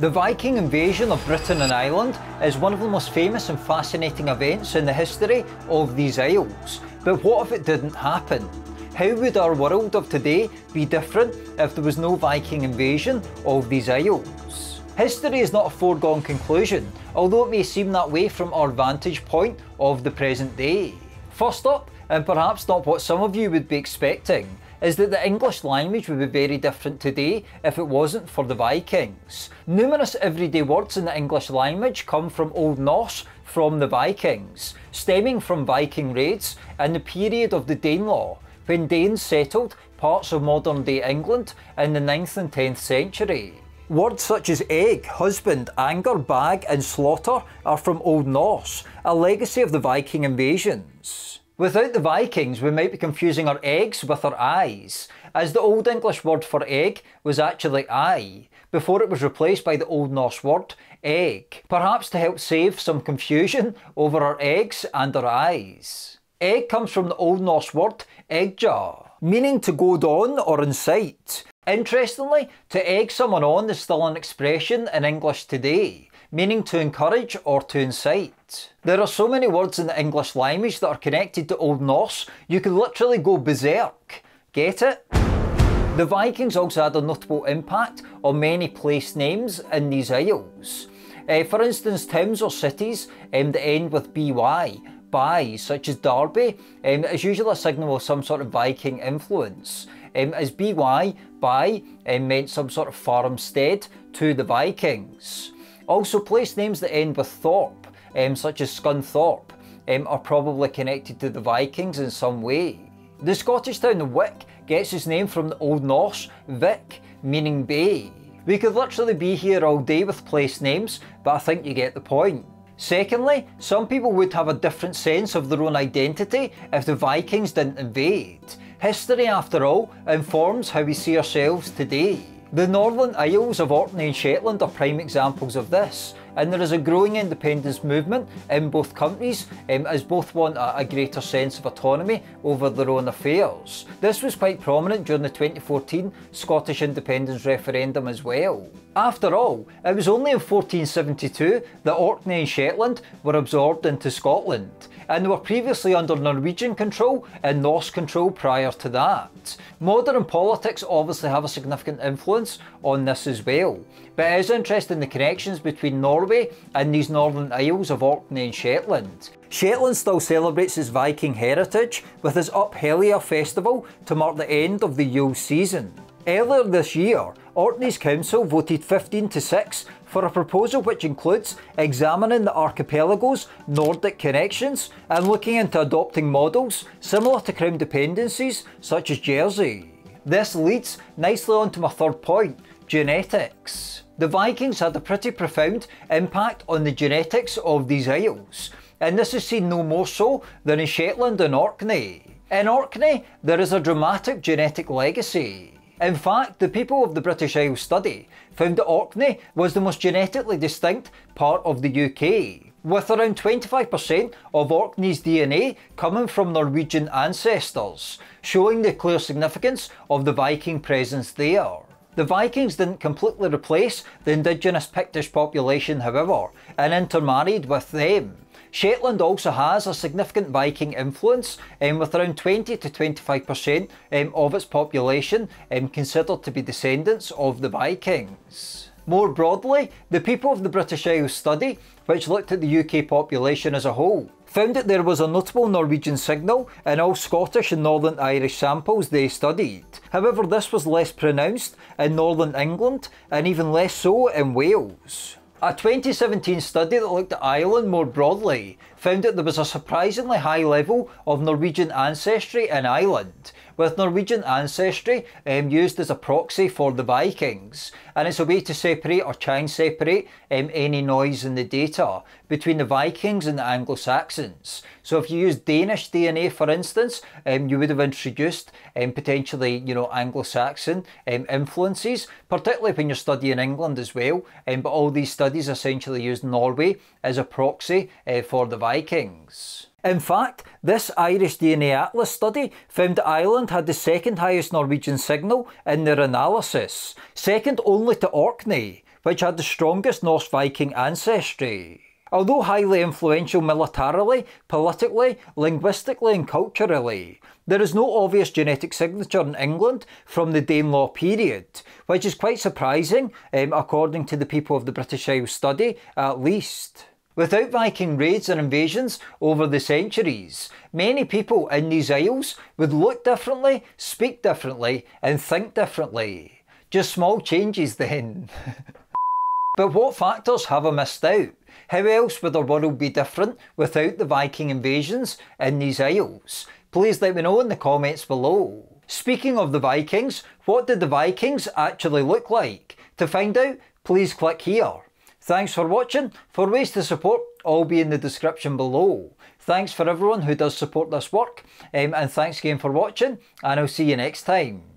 The Viking invasion of Britain and Ireland is one of the most famous and fascinating events in the history of these isles. But what if it didn't happen? How would our world of today be different if there was no Viking invasion of these isles? History is not a foregone conclusion, although it may seem that way from our vantage point of the present day. First up, and perhaps not what some of you would be expecting, is that the English language would be very different today if it wasn't for the Vikings. Numerous everyday words in the English language come from Old Norse from the Vikings, stemming from Viking raids and the period of the Danelaw, when Danes settled parts of modern day England in the 9th and 10th century. Words such as egg, husband, anger, bag, and slaughter are from Old Norse, a legacy of the Viking invasions. Without the Vikings, we might be confusing our eggs with our eyes, as the Old English word for egg was actually eye, before it was replaced by the Old Norse word egg, perhaps to help save some confusion over our eggs and our eyes. Egg comes from the Old Norse word eggja, meaning to go on or incite. Interestingly, to egg someone on is still an expression in English today, meaning to encourage or to incite. There are so many words in the English language that are connected to Old Norse, you could literally go berserk. Get it? The Vikings also had a notable impact on many place names in these isles. Uh, for instance, towns or cities um, that end with by, by, such as Derby, um, is usually a signal of some sort of Viking influence. Um, as by, by, um, meant some sort of farmstead to the Vikings. Also, place names that end with Thorpe, um, such as Scunthorpe, um, are probably connected to the Vikings in some way. The Scottish town of Wick gets its name from the Old Norse Vik, meaning bay. We could literally be here all day with place names, but I think you get the point. Secondly, some people would have a different sense of their own identity if the Vikings didn't invade. History, after all, informs how we see ourselves today. The Northern Isles of Orkney and Shetland are prime examples of this, and there is a growing independence movement in both countries um, as both want a, a, greater sense of autonomy over their own affairs. This was quite prominent during the 2014 Scottish independence referendum as well. After all, it was only in 1472 that Orkney and Shetland were absorbed into Scotland, and they were previously under Norwegian control and Norse control prior to that. Modern politics obviously have a significant influence on this as well, but it is interesting the connections between Norway and these northern isles of Orkney and Shetland. Shetland still celebrates its Viking heritage with its Up Helly Aa festival to mark the end of the Yule season. Earlier this year, Orkney's council voted 15 to 6 for a proposal which includes examining the archipelago's Nordic connections and looking into adopting models similar to crown dependencies such as Jersey. This leads nicely on to my third point, genetics. The Vikings had a pretty profound impact on the genetics of these isles, and this is seen no more so than in Shetland and Orkney. In Orkney, there is a dramatic genetic legacy. In fact, the people of the British Isles study found that Orkney was the most genetically distinct part of the UK, with around 25% of Orkney's DNA coming from Norwegian ancestors, showing the clear significance of the Viking presence there. The Vikings didn't completely replace the indigenous Pictish population, however, and intermarried with them. Shetland also has a significant Viking influence, um, with around 20 to 25% um, of its population um, considered to be descendants of the Vikings. More broadly, the people of the British Isles study, which looked at the UK population as a whole, found that there was a notable Norwegian signal in all Scottish and Northern Irish samples they studied. However, this was less pronounced in Northern England and even less so in Wales. A 2017 study that looked at Ireland more broadly found that there was a surprisingly high level of Norwegian ancestry in Ireland, with Norwegian ancestry um, used as a proxy for the Vikings, and it's a way to separate or try and separate um, any noise in the data between the Vikings and the Anglo-Saxons. So if you use Danish DNA, for instance, um, you would have introduced um, potentially, you know, Anglo-Saxon um, influences, particularly when you're studying England as well. Um, but all these studies essentially use Norway as a proxy uh, for the Vikings. In fact, this Irish DNA Atlas study found that Ireland had the second highest Norwegian signal in their analysis, second only to Orkney, which had the strongest Norse Viking ancestry. Although highly influential militarily, politically, linguistically and culturally, there is no obvious genetic signature in England from the Danelaw period, which is quite surprising, um, according to the people of the British Isles study, at least. Without Viking raids and invasions over the centuries, many people in these isles would look differently, speak differently, and think differently. Just small changes then. but what factors have I missed out? How else would our world be different without the Viking invasions in these isles? Please let me know in the comments below. Speaking of the Vikings, what did the Vikings actually look like? To find out, please click here. Thanks for watching. For ways to support, all be in the description below. Thanks for everyone who does support this work, um, and thanks again for watching, and I'll see you next time.